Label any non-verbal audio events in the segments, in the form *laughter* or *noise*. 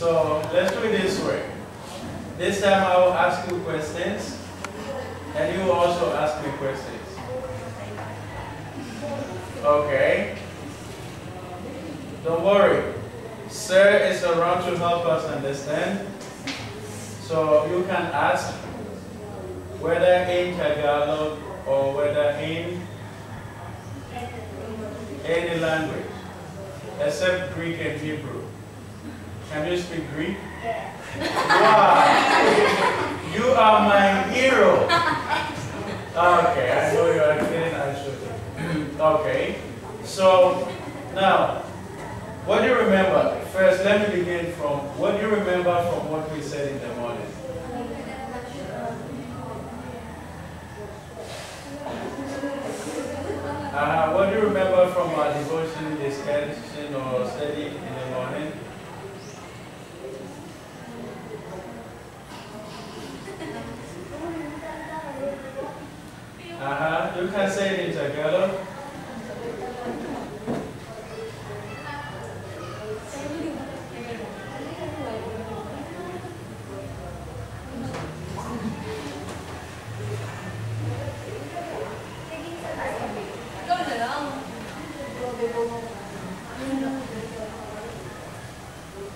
So let's do it this way. This time I will ask you questions, and you also ask me questions. Okay? Don't worry. Sir is around to help us understand. So you can ask whether in Tagalog or whether in any language except Greek and Hebrew. Can you speak Greek? Yeah. *laughs* Wow! You are my hero. Okay, I know you are kidding, I should. Okay, so now, what do you remember? First, let me begin from, what do you remember from what we said in the morning? Uh, what do you remember from our devotion, discussion, or study in the morning? Uh-huh. You can say it in Tagalog.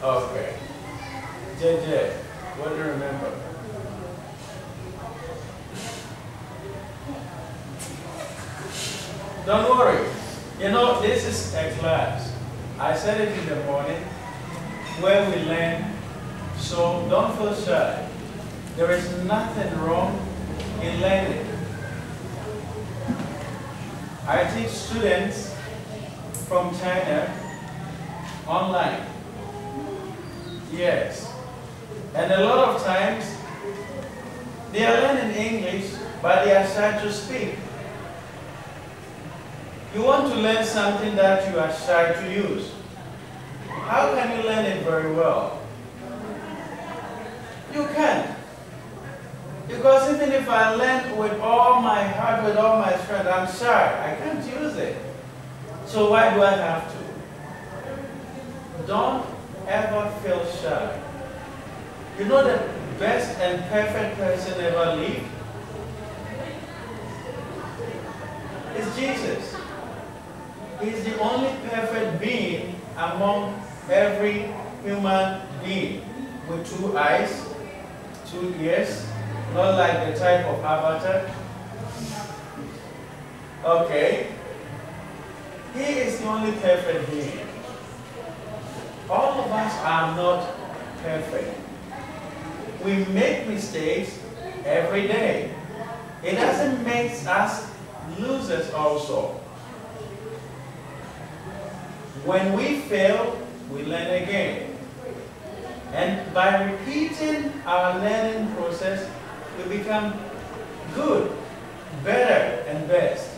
Okay. JJ, what do you remember? Don't worry. You know, this is a class. I said it in the morning where we learn, so don't feel shy. There is nothing wrong in learning. I teach students from China online. Yes. And a lot of times, they are learning English, but they are shy to speak. You want to learn something that you are shy to use. How can you learn it very well? You can. Because even if I learn with all my heart, with all my strength, I'm shy. I can't use it. So why do I have to? Don't ever feel shy. You know the best and perfect person ever lived? Is Jesus. He's the only perfect being among every human being with two eyes, two ears, not like the type of avatar. Okay. He is the only perfect being. All of us are not perfect. We make mistakes every day. It doesn't make us losers also. When we fail, we learn again. And by repeating our learning process, we become good, better, and best.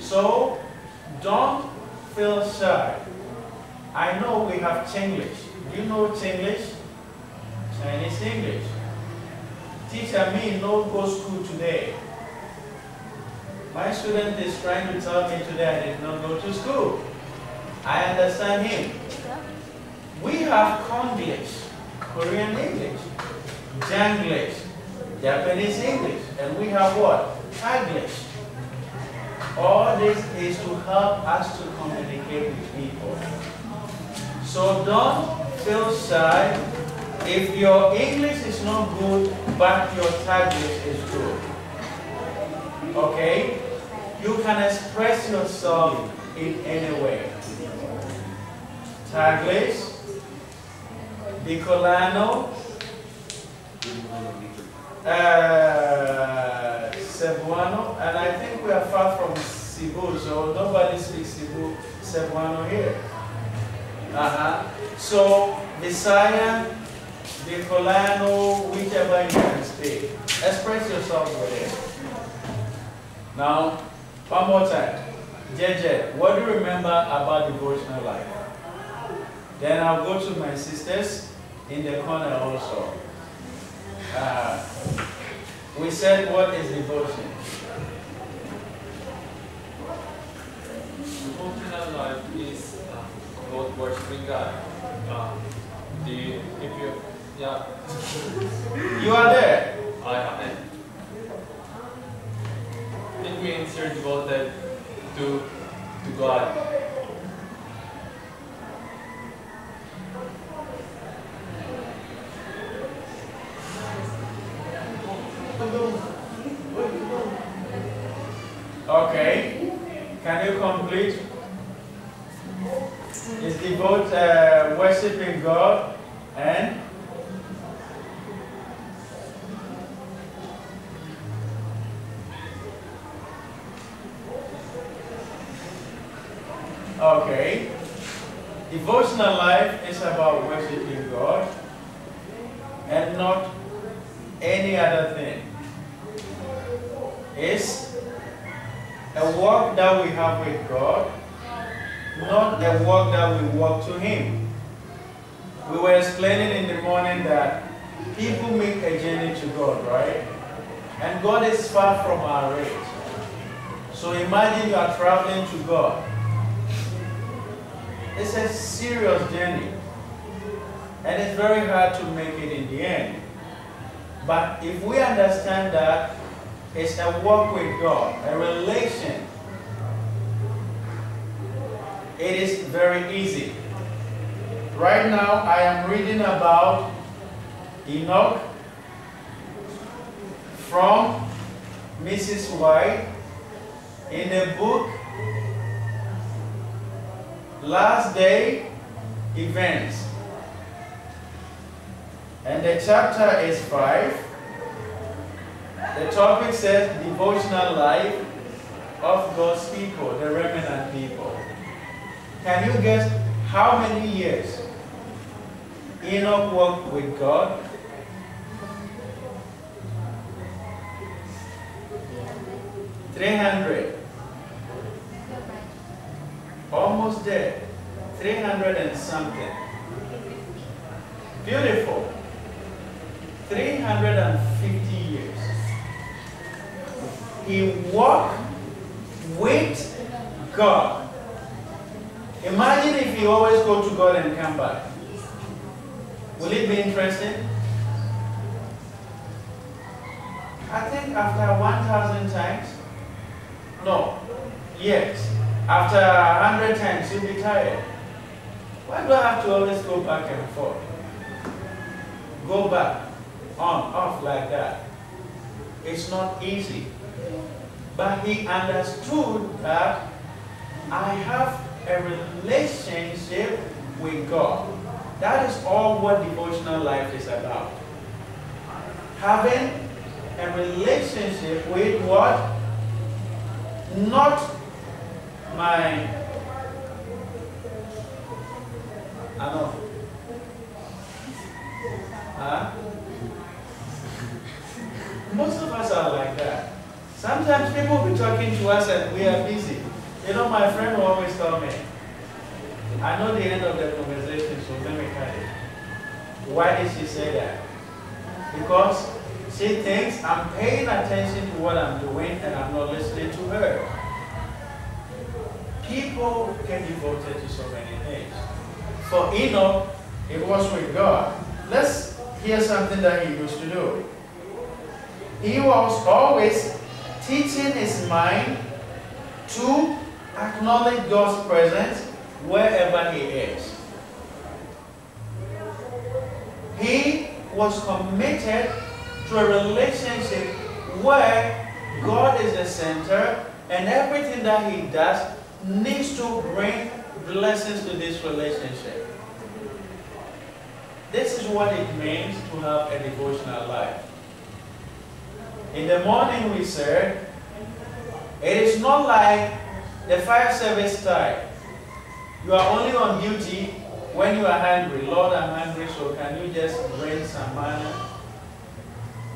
So, don't feel shy. I know we have Chinglish. Do you know Chinglish? Chinese English. Teacher me no go school today. My student is trying to tell me today I did not go to school. I understand him. We have Konglish, Korean English, Janglish, Japanese English, and we have what? Taglish. All this is to help us to communicate with people. So don't feel shy if your English is not good, but your Taglish is good. Okay? You can express yourself in any way. Taglish, Bicolano, uh, Cebuano, and I think we are far from Cebu, so nobody speaks Cebu, Cebuano here. Uh-huh. So, Visaya, Bicolano, whichever you can speak. Express yourself with it. Now, one more time. JJ, what do you remember about devotional life? Then I'll go to my sisters in the corner also. Uh, we said, what is devotion? Devotional life is uh, devote worshiping God. Uh, do you, if you, yeah, You are there. I, I, it means you're devoted to, to God. To make it in the end. But if we understand that it's a walk with God, a relation, it is very easy. Right now, I am reading about Enoch from Mrs. White in the book Last Day Events. And the chapter is 5. The topic says devotional life of God's people, the remnant people. Can you guess how many years Enoch walked with God? Three hundred. Almost there. Three hundred and something. Beautiful. 350 years. He walked with God. Imagine if you always go to God and come back. Will it be interesting? I think after 1,000 times, no, yes, after 100 times, you'll be tired. Why do I have to always go back and forth? Go back, on, off like that. It's not easy. But he understood that I have a relationship with God. That is all what devotional life is about. Having a relationship with what? Not my, I know. Huh? Most of us are like that. Sometimes people will be talking to us and we are busy. You know, my friend will always tell me, I know the end of the conversation, so let me cut it. Why did she say that? Because she thinks I'm paying attention to what I'm doing and I'm not listening to her. People get devoted to so many things. For Enoch, it was with God. Let's hear something that he used to do. He was always teaching his mind to acknowledge God's presence wherever he is. He was committed to a relationship where God is the center and everything that he does needs to bring blessings to this relationship. This is what it means to have a devotional life. In the morning we said, it is not like the fire service type. You are only on duty when you are hungry. Lord, I'm hungry, so can you just bring some money?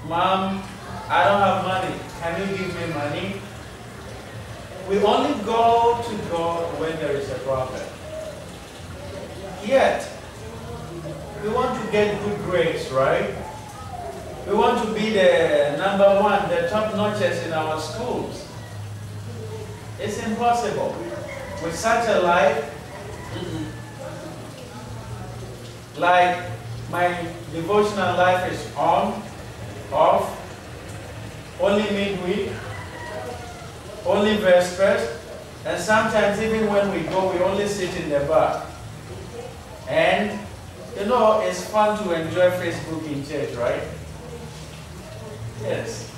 Mom, I don't have money. Can you give me money? We only go to God when there is a problem. Yet, we want to get good grades, right? We want to be the number one, the top notches in our schools. It's impossible. With such a life, Like my devotional life is on, off, only midweek, only vespers, and sometimes even when we go, we only sit in the bar. And you know, it's fun to enjoy Facebook in church, right? Yes,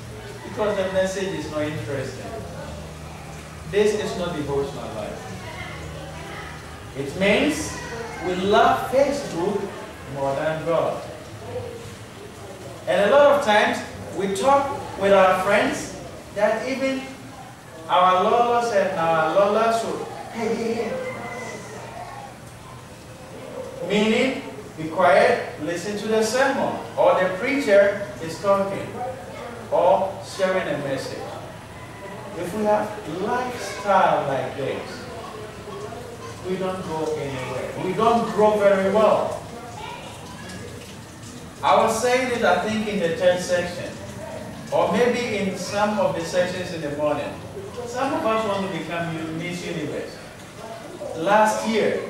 because the message is not interesting. This is not devotional life. It means we love Facebook more than God. And a lot of times we talk with our friends that even our lolas and our lolas will, hey, hey, hey. Meaning, be quiet, listen to the sermon, or the preacher is talking, or sharing a message. If we have lifestyle like this, we don't go anywhere. We don't grow very well. I was saying it, I think, in the third section, or maybe in some of the sections in the morning. Some of us want to become Miss Universe. Last year,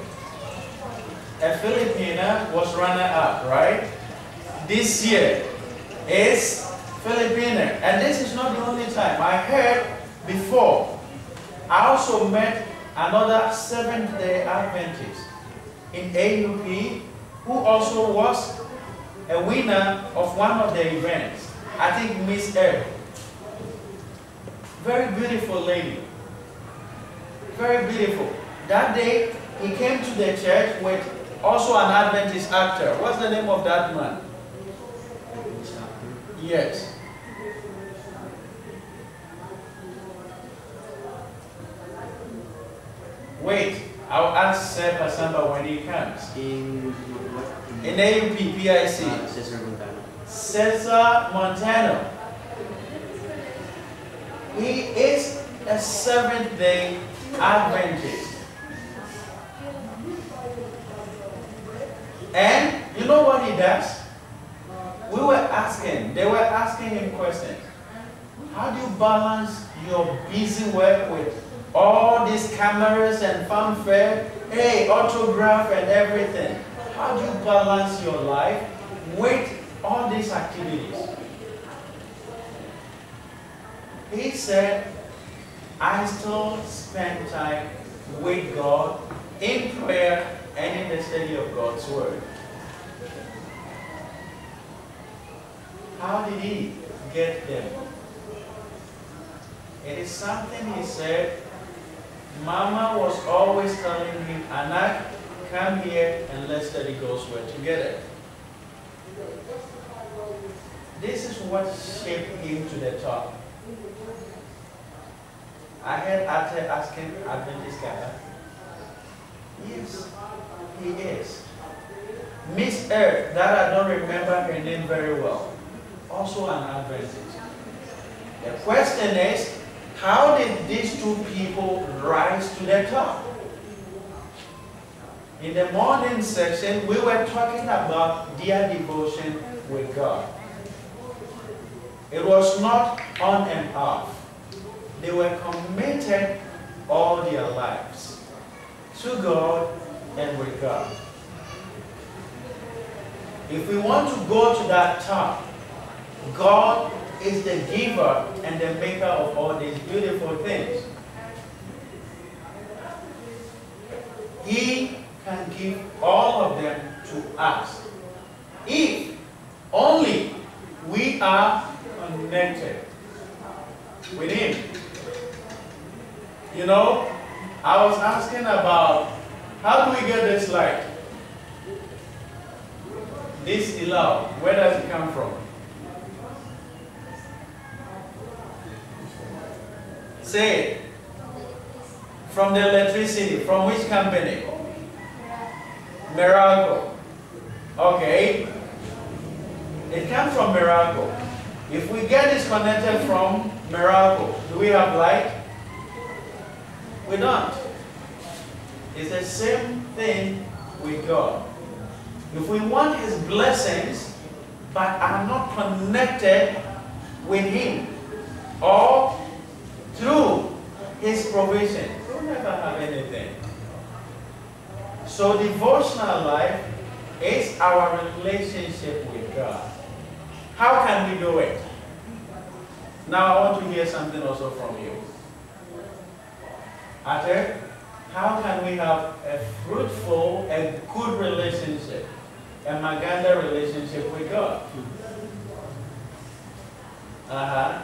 a Filipina was runner-up, right? This year is Filipina, and this is not the only time. I heard before. I also met another Seventh-day Adventist in AUP who also was a winner of one of the events. I think Miss Ed. Very beautiful lady. Very beautiful. That day, he came to the church with also an Adventist actor. What's the name of that man? Yes. Wait, I'll ask Sir Pasamba when he comes. In, In AUP, PIC. uh, Cesar Montano. Cesar Montano. He is a Seventh day Adventist. And you know what he does? We were asking, they were asking him questions. How do you balance your busy work with all these cameras and fanfare, hey, autograph and everything? How do you balance your life with all these activities? He said, I still spend time with God in prayer and in the study of God's Word. How did he get them? It is something he said. Mama was always telling him, Anak, come here and let's study God's Word together. This is what shaped him to the top. I heard Ate asking Adventist Ghana. Yes, he is. Miss Earth, that I don't remember her name very well, also an Adventist. The question is, how did these two people rise to the top? In the morning session, we were talking about their devotion with God. It was not on and off. They were committed all their lives to God and with God. If we want to go to that top, God is the giver and the maker of all these beautiful things. He can give all of them to us if only we are connected with Him. You know, I was asking about how do we get this light? This Elau, where does it come from? Say it. From the electricity, from which company? Meralco. Okay. It comes from Meralco. If we get disconnected from Meralco, do we have light? We don't. It's the same thing with God. If we want His blessings, but are not connected with Him, or through His provision, we'll never have anything. So devotional life is our relationship with God. How can we do it? Now I want to hear something also from you. Ate, how can we have a fruitful and good relationship, a Maganda relationship with God? Uh-huh.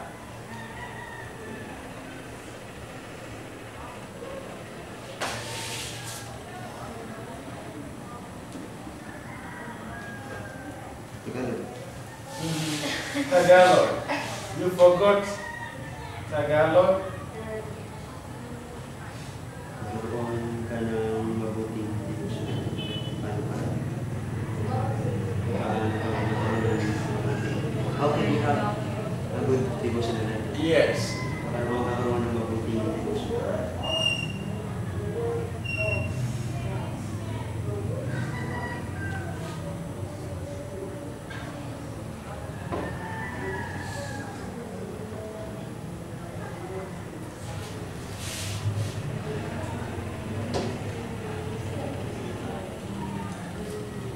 Tagalog. You forgot Tagalog? Magkaroon ka ng mabuting devotion. Paano ka? Paano ka magkaroon ng mabuting- How can you have a good devotion na Yes. Paano magkaroon ng mabuting devotion?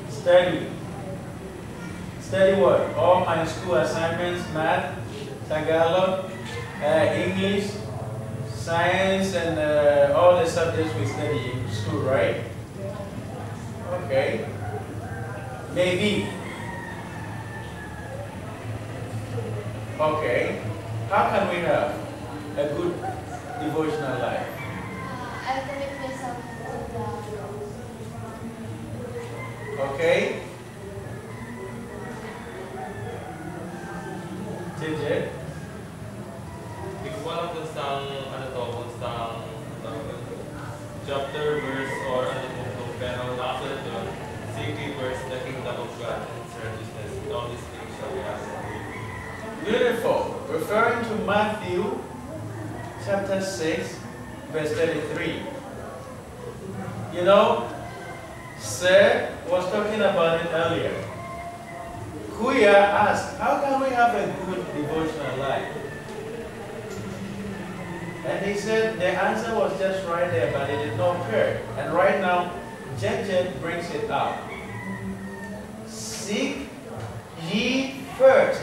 Study. Study what? All my school assignments, math, Tagalog, uh, English, science, and uh, all the subjects we study in school, right? Okay. Maybe. Okay. How can we have a good devotional life? I commit myself to the Okay? JJ? Chapter, verse, or ano po to, pero nakasunod doon, seek ye first the kingdom of God and His righteousness, and all these things shall be you. Beautiful. Referring to Matthew chapter 6, verse 33. You know, Sir was talking about it earlier. Kuya asked, How can we have a good devotional life? And he said the answer was just right there, but it did not occur. And right now, Jejet brings it up. Seek ye first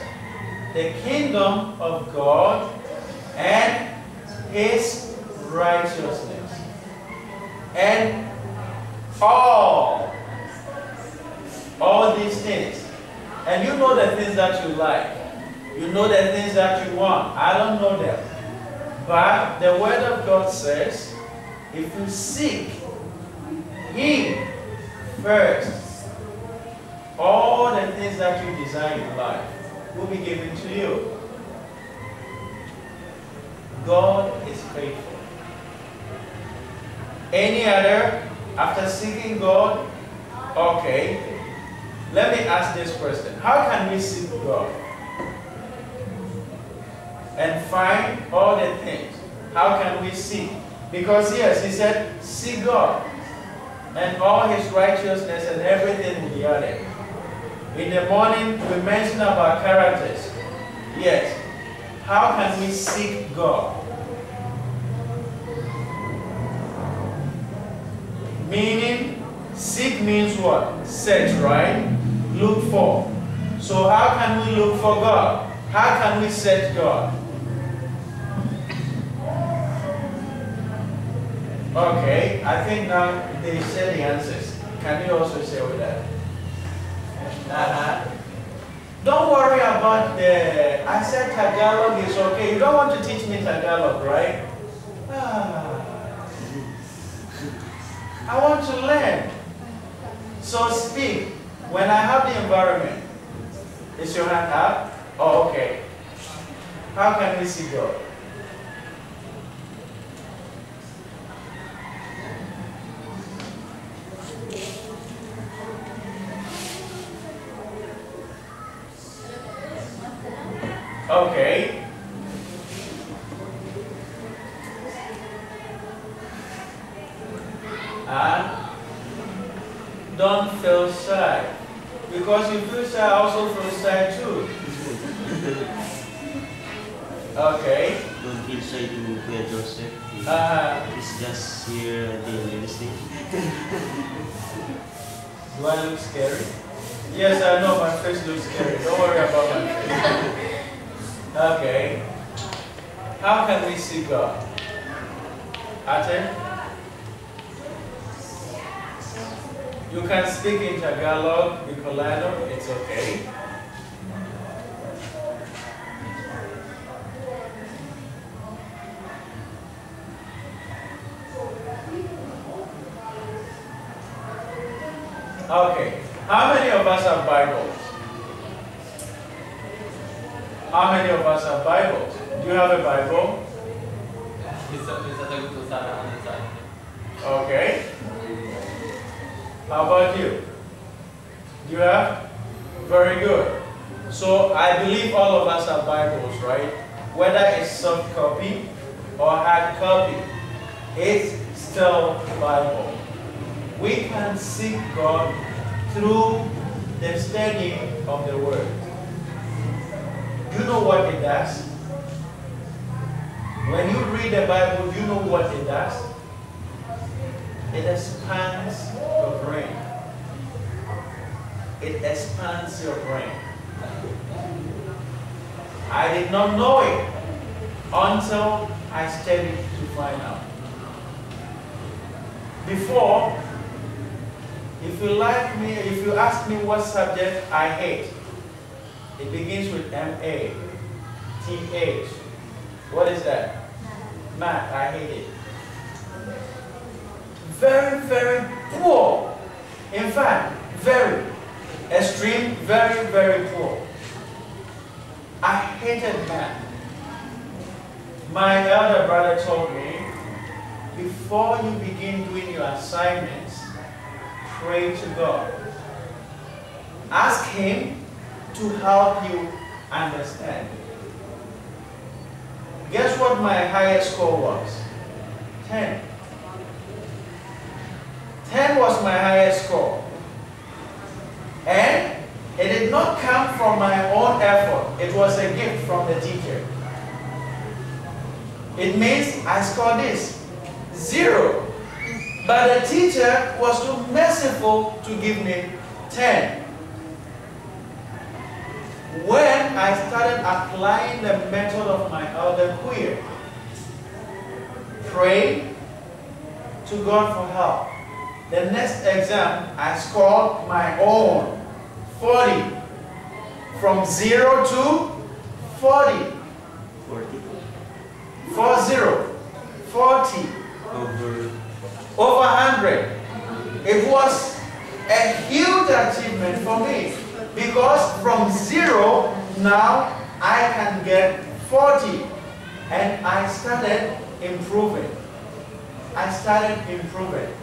the kingdom of God and his righteousness. And all, all these things. And you know the things that you like. You know the things that you want. I don't know them. But the word of God says, if you seek him first, all the things that you desire in life will be given to you. God is faithful. Any other, after seeking God, okay, let me ask this question. How can we seek God and find all the things? How can we seek? Because yes, he said, seek God and all his righteousness and everything will be added. In the morning, we mentioned about characters. Yes. How can we seek God? Meaning, seek means what? Search, right? Look for. So, how can we look for God? How can we search God? Okay, I think now they said the answers. Can you also say with that? Uh-huh. Don't worry about the, I said Tagalog is okay. You don't want to teach me Tagalog, right? Ah. I want to learn. So speak. When I have the environment, is your hand up? Oh, okay. How can we see Ate? You can speak in Tagalog, Bicolano, it's okay. Okay. How many of us have Bibles? How many of us have Bibles? Do you have a Bible? Bisa, bisa sagot ko sana ano sa inyo. Okay. How about you? Do you have? Very good. So I believe all of us have Bibles, right? Whether it's soft copy or hard copy, it's still Bible. We can seek God through the studying of the Word. You know what it does? When you read the Bible, you know what it does? It expands your brain. It expands your brain. I did not know it until I studied to find out. Before, if you like me, if you ask me what subject I hate, it begins with M-A, T-H. What is that? Math, I hate it. Very, very poor. In fact, very extreme, very, very poor. I hated math. My elder brother told me, before you begin doing your assignments, pray to God. Ask Him to help you understand. Guess what my highest score was? 10. 10 was my highest score. And it did not come from my own effort. It was a gift from the teacher. It means I scored this. Zero. But the teacher was too merciful to give me 10. When I started applying the method of my elder queer, pray to God for help. The next exam, I scored my own 40. From 0 to 40. 40 40. 40. Over Over 100. It was a huge achievement for me because from 0 now I can get 40. And I started improving. I started improving.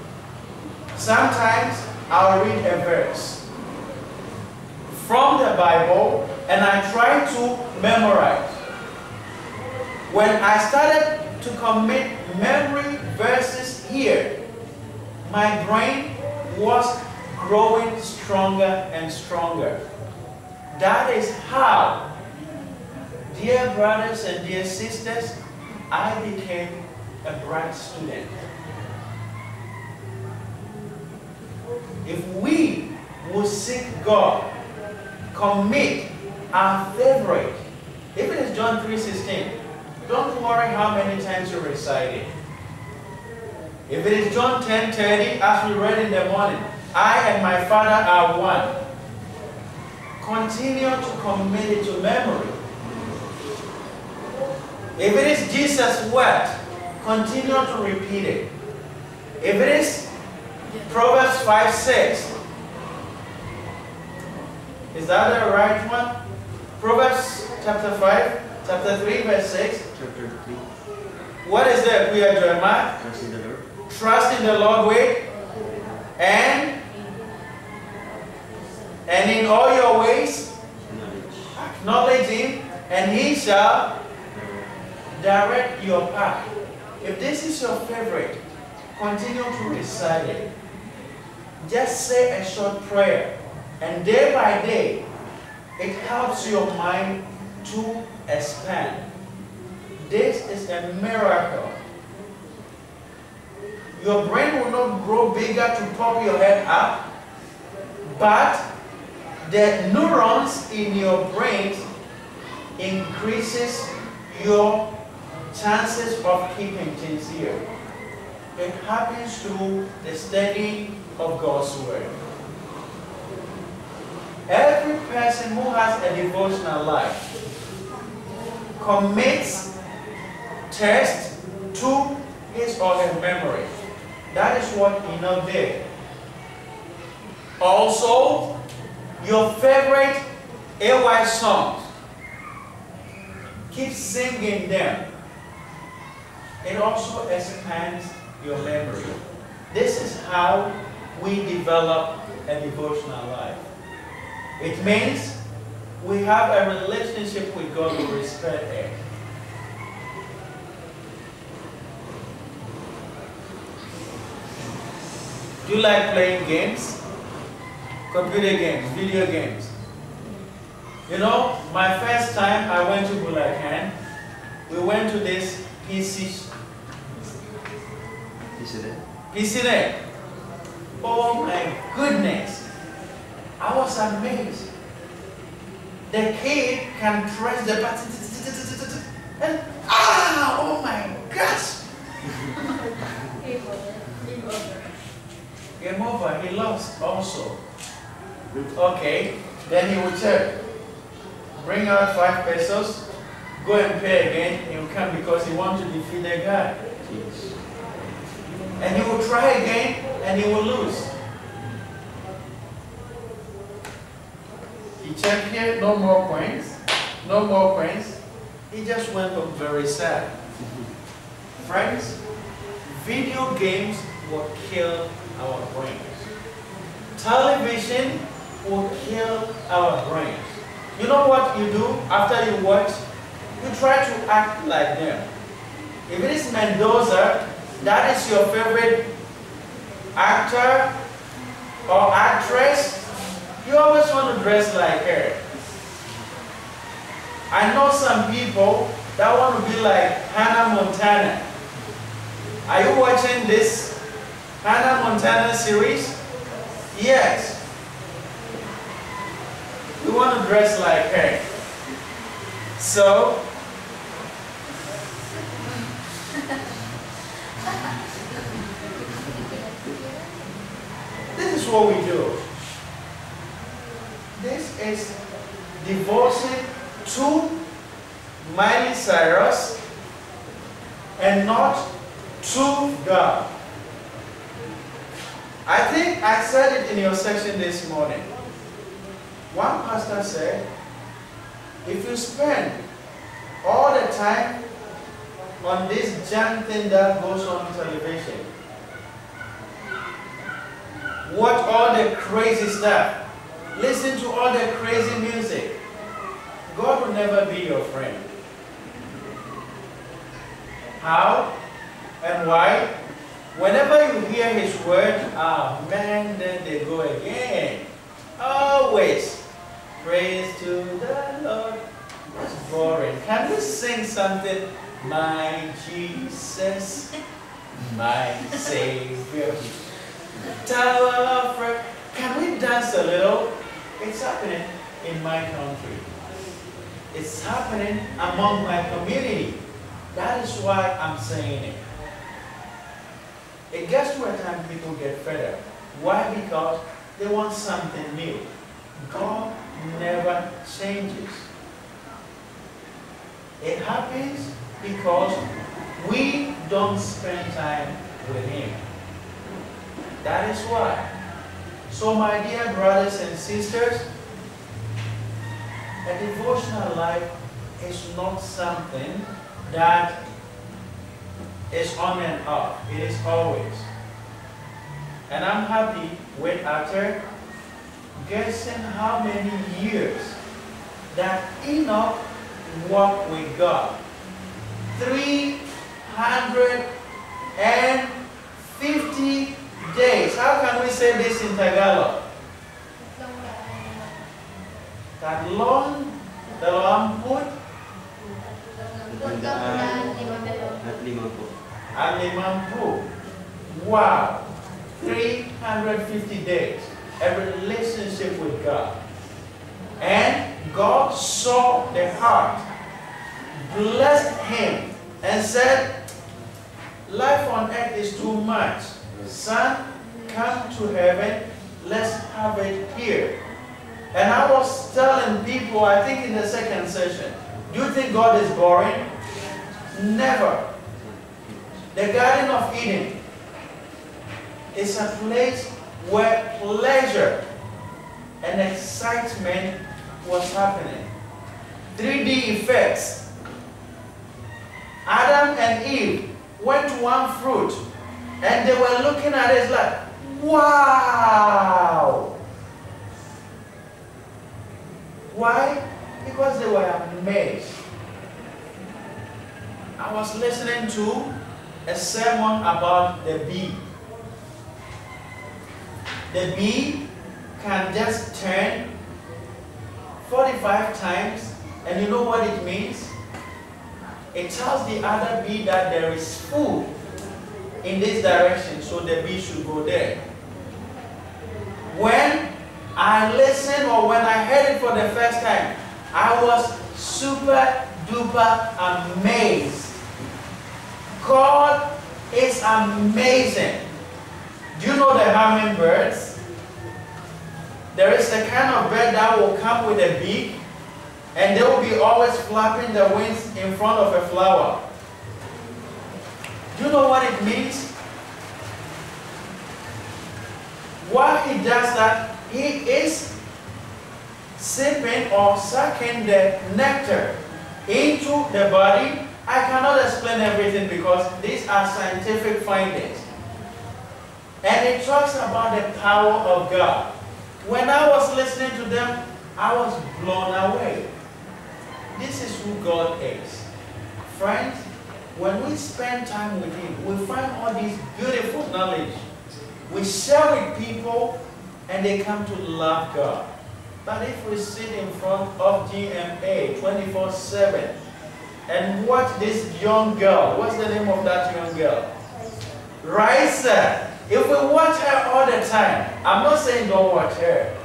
Sometimes I'll read a verse from the Bible and I try to memorize. When I started to commit memory verses here, my brain was growing stronger and stronger. That is how, dear brothers and dear sisters, I became a bright student. If we will seek God, commit our favorite, if it is John 3.16, don't worry how many times you recite it. If it is John 10.30, as we read in the morning, I and my Father are one. Continue to commit it to memory. If it is Jesus wept, continue to repeat it. If it is Proverbs 5 6, is that the right one? Proverbs chapter 5, chapter 3, verse 6. chapter 3 What is that? We are Jeremiah. Trust in the Lord with and and in all your ways knowledge acknowledge him and he shall direct your path. If this is your favorite, continue to recite it. Just say a short prayer and day by day it helps your mind to expand. This is a miracle. Your brain will not grow bigger to pop your head up. but the neurons in your brain increases your chances of keeping things here. It happens through the study of God's Word. Every person who has a devotional life commits test to his or her memory. That is what Enoch did. Also, your favorite AY songs, keep singing them. It also expands your memory. This is how we develop a devotional life. It means we have a relationship with God we respect Him. Do you like playing games? Computer games, video games. You know, my first time I went to Bulacan, we went to this PC, Is it? PC Net. Oh my goodness. I was amazed. The kid can press the button and ah, oh my gosh. *laughs* Game over. He lost also. Okay. Then he would check. Bring out five pesos. Go and pay again. He will come because he wants to defeat the guy. Yes. And he will try again and he will lose. He checked here, no more coins. No more coins. He just went up very sad. Mm-hmm. Friends, video games will kill our brains. Television will kill our brains. You know what you do after you watch? You try to act like them. If it is Mendoza, that is your favorite actor or actress, you always want to dress like her. I know some people that want to be like Hannah Montana. Are you watching this Hannah Montana series? Yes. We want to dress like her. So, this is what we do. This is divorcing to Miley Cyrus and not to God. I think I said it in your section this morning. One pastor said, if you spend all the time on this junk thing that goes on television, watch all the crazy stuff, listen to all the crazy music, God will never be your friend. How and why? Whenever you hear his word, ah man, then they go again. Always. Praise to the Lord. That's boring. Can we sing something? My Jesus, my Savior, Tower of Rock. Can we dance a little? It's happening in my country. It's happening among my community. That is why I'm saying it. It gets to a time people get fed up. Why? Because they want something new. God never changes. It happens because we don't spend time with Him. That is why. So, my dear brothers and sisters, a devotional life is not something that is on and off. It is always. And I'm happy with after guessing how many years that Enoch walked with God. 350 days. How can we say this in Tagalog? Tatlong, dalawamput, At lima po. at limampu. Wow! 350 days. a relationship with God. And God saw the heart, blessed him, and said, Life on earth is too much. Son, come to heaven, let's have it here. And I was telling people, I think in the second session, do you think God is boring? Never. The Garden of Eden is a place where pleasure and excitement was happening. 3D effects. Adam and Eve went to one fruit and they were looking at it like, wow. Why? Because they were amazed. I was listening to a sermon about the bee. The bee can just turn 45 times, and you know what it means? It tells the other bee that there is food in this direction, so the bee should go there. When I listened or when I heard it for the first time, I was super duper amazed. God is amazing. Do you know the hummingbirds? There is a kind of bird that will come with a beak and they will be always flapping their wings in front of a flower. Do you know what it means? While he does that, he is sipping or sucking the nectar into the body. I cannot explain everything because these are scientific findings. And it talks about the power of God. When I was listening to them, I was blown away. This is who God is. Friends, when we spend time with Him, we find all these beautiful knowledge. We share with people and they come to love God. But if we sit in front of GMA 24 7 and watch this young girl, what's the name of that young girl? Raisa. If we watch her all the time, I'm not saying don't watch her,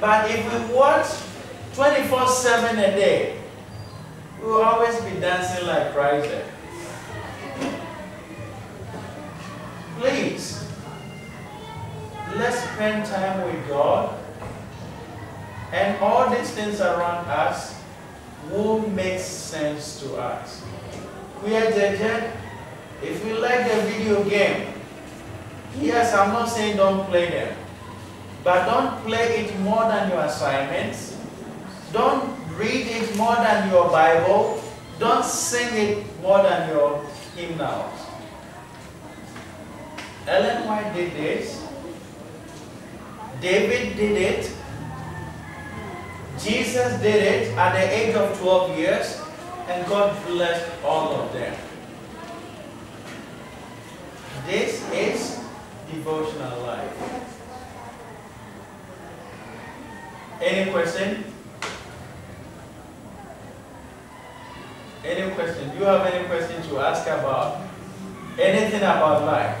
but if we watch 24 7 a day, we will always be dancing like Raisa. Please, let's spend time with God, and all these things around us will make sense to us. We are judged. If you like the video game, yes, I'm not saying don't play them, but don't play it more than your assignments. Don't read it more than your Bible. Don't sing it more than your hymnals. Ellen White did this. David did it. Jesus did it at the age of 12 years, and God blessed all of them. This is devotional life. Any question? Any question? Do you have any question to ask about anything about life?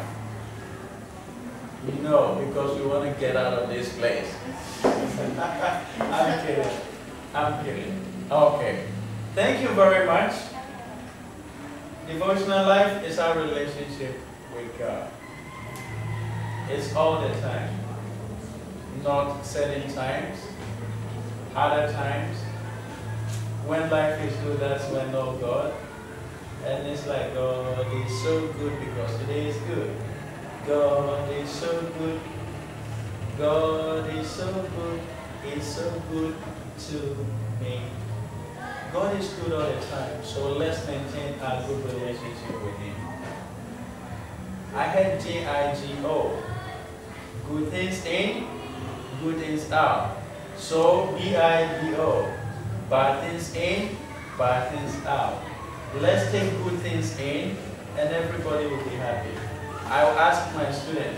No, because we want to get out of this place. I'm kidding. I'm kidding. Okay. Thank you very much. Devotional life is our relationship with God. It's all the time. Not certain times, other times. When life is good, that's when, oh God. And it's like, God is so good because today is good. God is so good. God is so good. He's so good to me. God is good all the time. So let's maintain a good relationship with Him. I had G-I-G-O. Good things in, good things out. So B-I-B-O. Bad things in, bad things out. Let's take good things in and everybody will be happy. I will ask my student.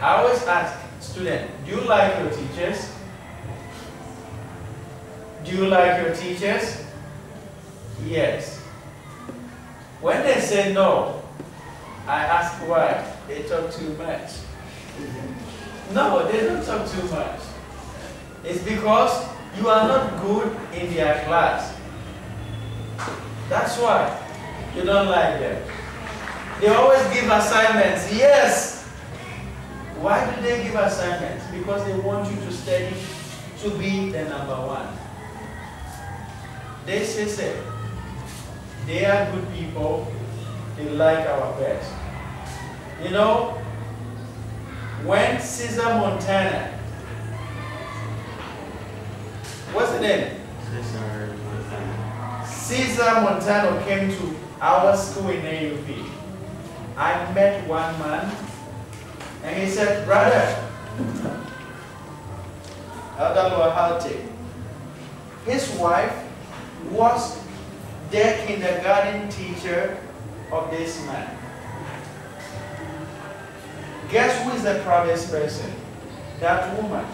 I always ask student, do you like your teachers? Do you like your teachers? Yes. When they say no, I ask why. They talk too much. No, they don't talk too much. It's because you are not good in their class. That's why you don't like them. They always give assignments. Yes. Why do they give assignments? Because they want you to study to be the number one. They say, say, they are good people. They like our best. You know, when Caesar Montana, what's the name? Cesar Montano. Cesar Montano came to our school in AUP. I met one man and he said, Brother, Elder Lohalte, his wife was the kindergarten teacher of this man. Guess who is the proudest person? That woman.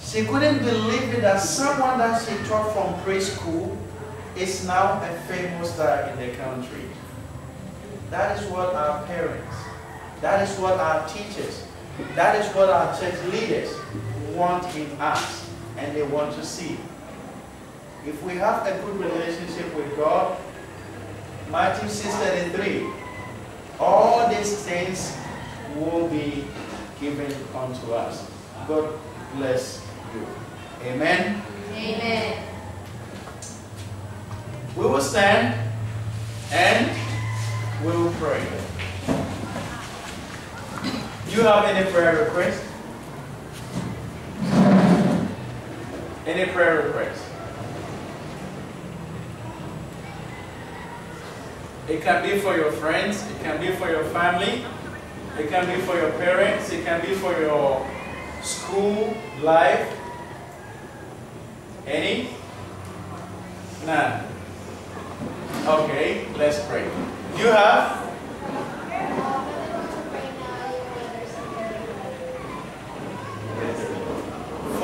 She couldn't believe it that someone that she taught from preschool is now a famous star in the country. That is what our parents, that is what our teachers, that is what our church leaders want in us and they want to see. If we have a good relationship with God, Matthew 6:33, all these things will be given unto us. God bless you. Amen. Amen. We will stand and we will pray. Do you have any prayer requests? Any prayer requests? It can be for your friends, it can be for your family, it can be for your parents, it can be for your school life. Any? None. Okay, let's pray. You have?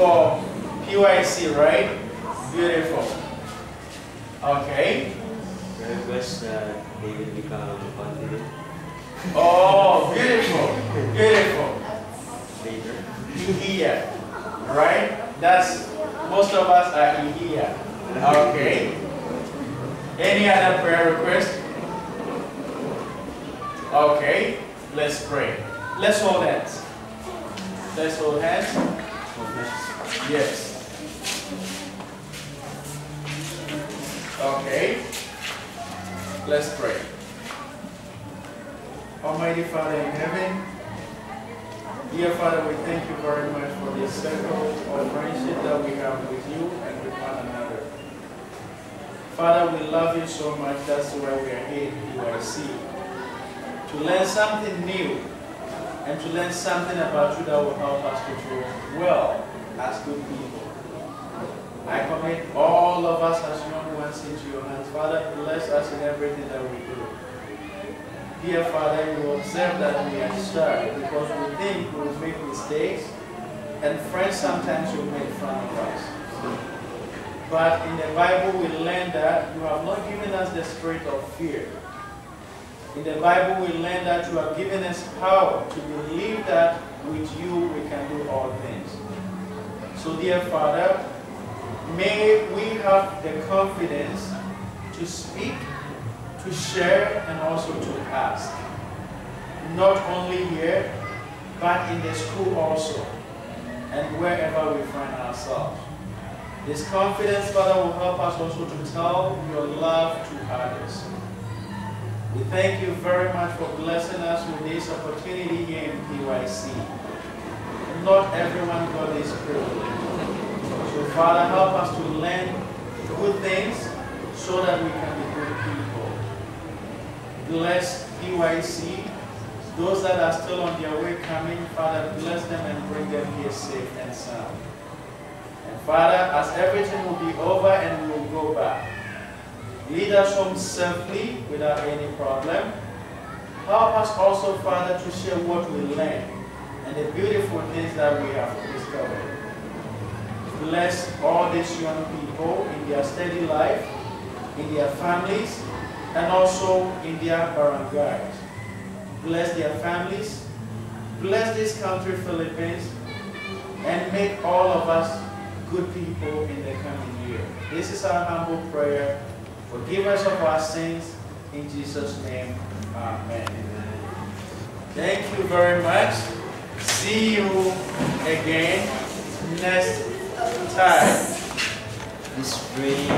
For PYC, right? Beautiful. Okay. Request that uh, they will become confident Oh, beautiful. Beautiful. later. Here, right? That's most of us are in here. Okay. Any other prayer request? Okay, let's pray. Let's hold hands. Let's hold hands. Yes. Okay. Let's pray. Almighty Father in heaven, dear Father, we thank you very much for this circle of friendship that we have with you and with one another. Father, we love you so much. That's why we are here in UIC. To learn something new and to learn something about you that will help us to do well as good people. I commit all of us as young ones into your hands. Father, bless us in everything that we do. Dear Father, you observe that we are shy because we think we will make mistakes and friends sometimes will make fun of us. But in the Bible, we learn that you have not given us the spirit of fear. In the Bible, we learn that you have given us power to believe that with you we can do all things. So, dear Father, may we have the confidence to speak, to share, and also to ask. Not only here, but in the school also, and wherever we find ourselves. This confidence, Father, will help us also to tell your love to others. We thank you very much for blessing us with this opportunity here in PYC. Not everyone got this privilege. So, Father, help us to learn good things so that we can be good people. Bless PYC. Those that are still on their way coming, Father, bless them and bring them here safe and sound. And Father, as everything will be over and we will go back, lead us home safely without any problem. Help us also, Father, to share what we learned and the beautiful things that we have discovered. Bless all these young people in their steady life, in their families, and also in their barangays. Bless their families, bless this country, Philippines, and make all of us good people in the coming year. This is our humble prayer. Forgive us of our sins. In Jesus' name, Amen. Thank you very much. See you again next time. This.